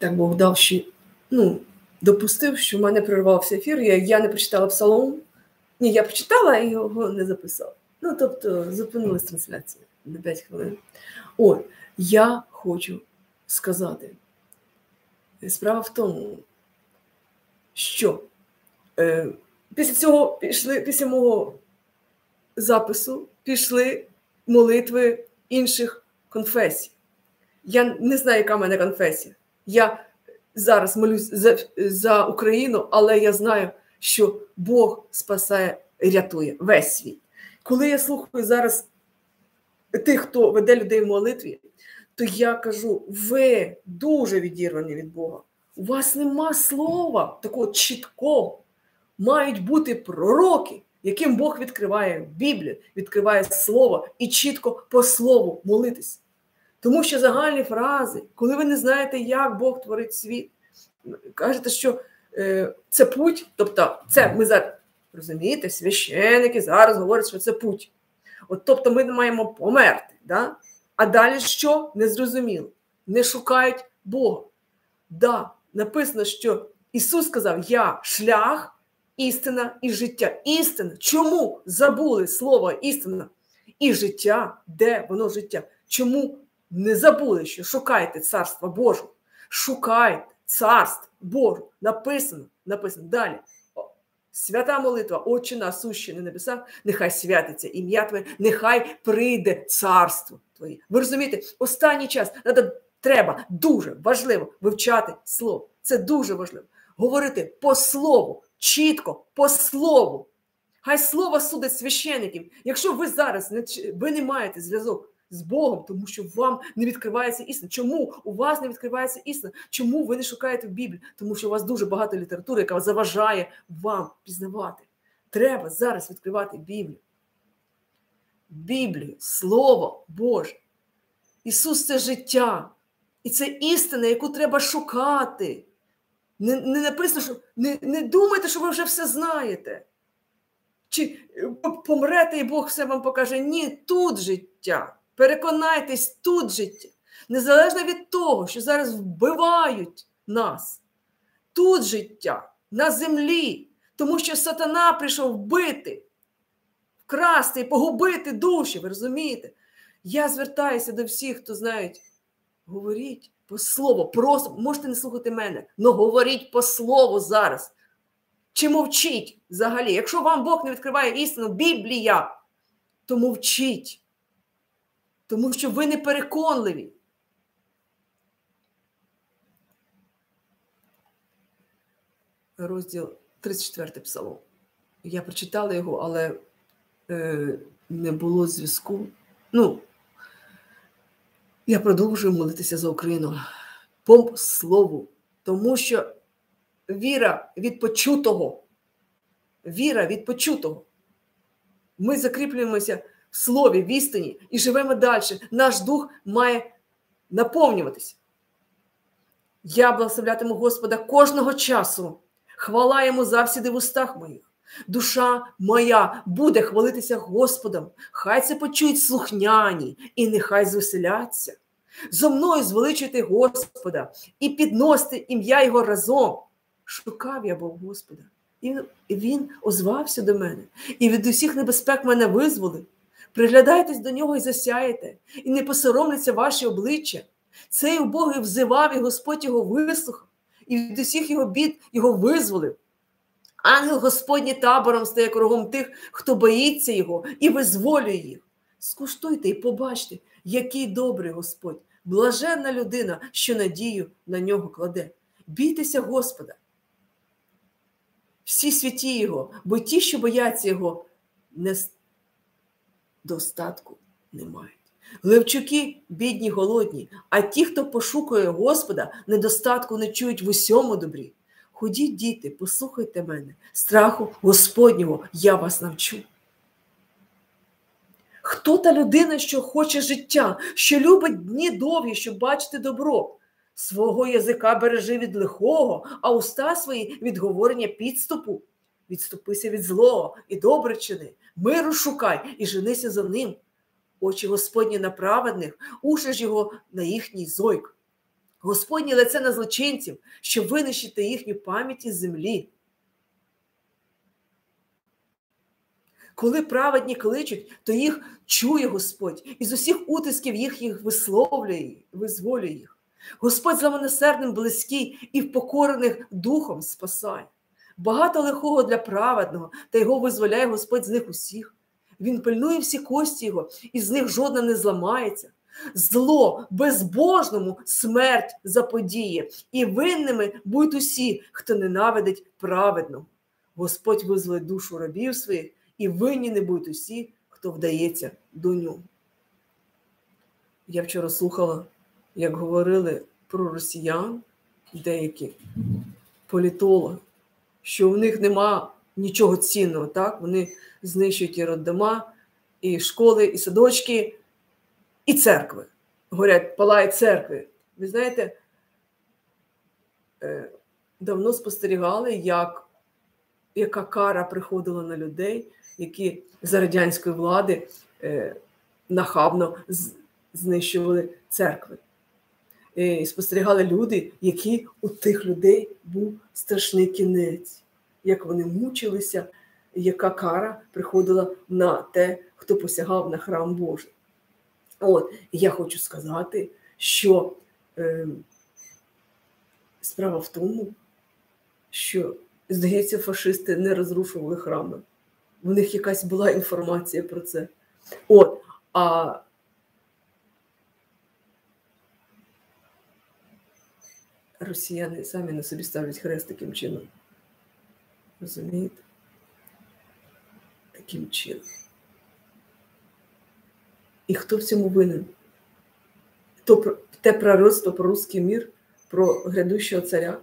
так Бог дав, що ну, допустив, що в мене прервався ефір. Я я не прочитала псалом. Ні, я прочитала і його не записала. Ну, тобто, зупинилась трансляція на 5 хвилин. О, я хочу сказати. Справа в тому, що е, після цього пішли, після мого запису пішли молитви інших конфесій. Я не знаю, яка в мене конфесія. Я зараз молюсь за, за Україну, але я знаю, що Бог спасає рятує весь світ. Коли я слухаю зараз тих, хто веде людей в молитві, то я кажу: ви дуже відірвані від Бога. У вас нема слова такого чіткого. Мають бути пророки, яким Бог відкриває Біблію, відкриває слово і чітко по слову молитись. Тому що загальні фрази, коли ви не знаєте, як Бог творить світ, кажете, що е, це путь, тобто це ми зараз розумієте, священики зараз говорять, що це путь. От тобто ми маємо померти. Да? А далі що? Незрозуміло. Не шукають Бога. Да, написано, що Ісус сказав: Я шлях, істина і життя. Істина. Чому забули слово істина і життя? Де воно життя? Чому не забули, що шукайте царства Божого? Шукайте царство Боже. Написано, написано далі. Свята молитва, Отче наш, сущий на небесах, нехай святиться ім'я Твоє, нехай прийде царство Твоє. Ви розумієте, останній час треба, треба дуже важливо вивчати слово. Це дуже важливо. Говорити по слову, чітко, по слову. Хай слово судить священиків. Якщо ви зараз не ви не маєте зв'язок з Богом, тому що вам не відкривається істина. Чому у вас не відкривається істина? Чому ви не шукаєте в Біблії? Тому що у вас дуже багато літератури, яка заважає вам пізнавати. Треба зараз відкривати Біблію. Біблію, Слово Боже. Ісус це життя. І це істина, яку треба шукати. Не не написано, що не, не думайте, що ви вже все знаєте. Чи помрете, і Бог все вам покаже. Ні, тут життя. Переконайтесь тут життя. Незалежно від того, що зараз вбивають нас. Тут життя, на землі, тому що сатана прийшов вбити, вкрасти і погубити душі, ви розумієте? Я звертаюся до всіх, хто знають, говоріть по слову, просто можете не слухати мене, але говоріть по слову зараз. Чи мовчіть взагалі? Якщо вам Бог не відкриває істину, Біблія, то мовчіть тому що ви не переконливі. Розділ 34 псалом. Я прочитала його, але е, не було зв'язку. Ну, я продовжую молитися за Україну по слову, тому що віра від почутого, віра від почутого. Ми закріплюємося в слові, в істині і живемо далі. Наш дух має наповнюватися. Я благословлятиму Господа кожного часу. Хвала йому завсіди в устах моїх. Душа моя буде хвалитися Господом. Хай це почують слухняні, і нехай звеселяться. Зо мною звеличуйте Господа і підносити ім'я Його разом. Шукав я Бог Господа, і Він озвався до мене, і від усіх небезпек мене визволив. Приглядайтесь до нього і засяєте, і не посоромляться ваші обличчя. Цей убогий взивав, і Господь його вислухав, і від усіх його бід його визволив. Ангел Господній табором стає кругом тих, хто боїться його і визволює їх. Скуштуйте і побачте, який добрий Господь, блаженна людина, що надію на нього кладе. Бійтеся Господа. Всі святі Його, бо ті, що бояться Його, не достатку не мають. Левчуки бідні, голодні, а ті, хто пошукує Господа, недостатку не чують в усьому добрі. Ходіть, діти, послухайте мене, страху Господнього я вас навчу. Хто та людина, що хоче життя, що любить дні довгі, щоб бачити добро? Свого язика бережи від лихого, а уста свої від говорення підступу. Відступися від злого і добре чини, миру шукай і женися за ним. Очі Господні на праведних, уші ж його на їхній зойк. Господнє лице на злочинців, щоб винищити їхню пам'ять із землі. Коли праведні кличуть, то їх чує Господь, і з усіх утисків їх їх висловлює, визволює їх. Господь зламоносердним близький і впокорених духом спасає. Багато лихого для праведного, та його визволяє Господь з них усіх. Він пильнує всі кості його, і з них жодна не зламається. Зло безбожному смерть заподіє, і винними будуть усі, хто ненавидить праведного. Господь визволить душу рабів своїх, і винні не будуть усі, хто вдається до нього. Я вчора слухала, як говорили про росіян деякі політологи, що в них нема нічого цінного, так? Вони знищують і роддома, і школи, і садочки, і церкви. Говорять, палають церкви. Ви знаєте, е, давно спостерігали, як, яка кара приходила на людей, які за радянської влади е, нахабно знищували церкви. І спостерігали люди, які у тих людей був страшний кінець, як вони мучилися, яка кара приходила на те, хто посягав на храм Божий. От, і я хочу сказати, що е, справа в тому, що, здається, фашисти не розрушували храми. В них якась була інформація про це. От, а росіяни самі на собі ставлять хрест таким чином. Розумієте? Таким чином. І хто в цьому винен? То, те пророцтво про русський мір, про грядущого царя.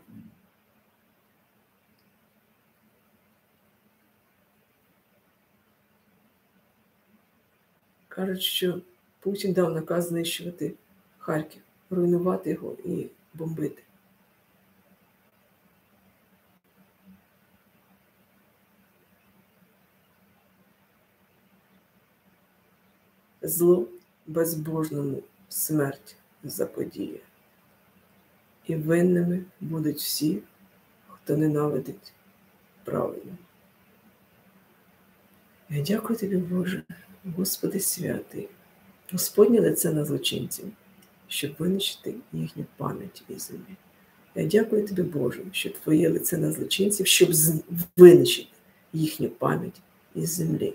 Кажуть, що Путін дав наказ знищувати Харків, руйнувати його і бомбити. Зло безбожному смерть заподіє. І винними будуть всі, хто ненавидить правильно. Я дякую тобі, Боже, Господи святий, Господнє лице на злочинців, щоб винищити їхню пам'ять від землі. Я дякую тобі, Боже, що Твоє лице на злочинців, щоб винищити їхню пам'ять із землі.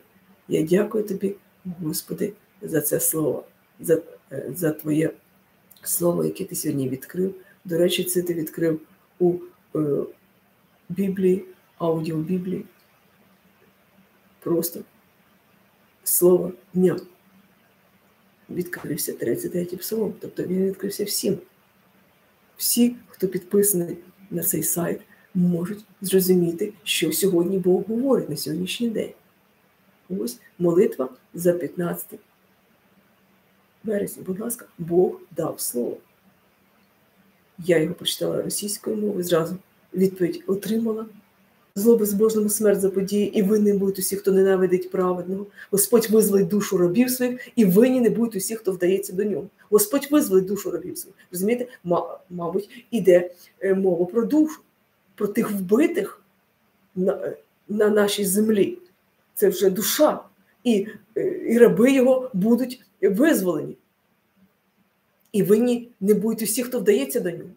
Я дякую тобі, Господи, за це слово, за, е, за Твоє слово, яке ти сьогодні відкрив. До речі, це ти відкрив у е, Біблії, аудіобіблії. Просто слово дня. Відкрився 33 псалом, тобто він відкрився всім. Всі, хто підписаний на цей сайт, можуть зрозуміти, що сьогодні Бог говорить на сьогоднішній день. Ось молитва за 15 вересня, будь ласка, Бог дав слово. Я його прочитала російською мовою, зразу відповідь отримала. Зло безбожному смерть заподіє, і винні будуть усі, хто ненавидить праведного. Господь визволить душу робів своїх, і винні не будуть усі, хто вдається до нього. Господь визволить душу робів своїх. Розумієте, мабуть, іде е, мова про душу, про тих вбитих на, е, на нашій землі. Це вже душа. І, е, І раби його будуть визволені. І винні не будуть усі, хто вдається до нього.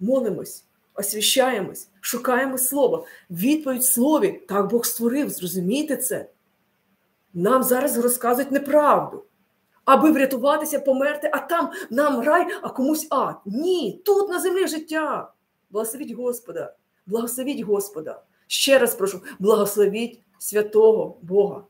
Молимось, освящаємось, шукаємо слово. Відповідь слові так Бог створив, зрозумійте це. Нам зараз розказують неправду. Аби врятуватися, померти, а там нам рай, а комусь ад. Ні, тут на землі життя. Благословіть Господа, благословіть Господа. Ще раз прошу, благословіть святого Бога.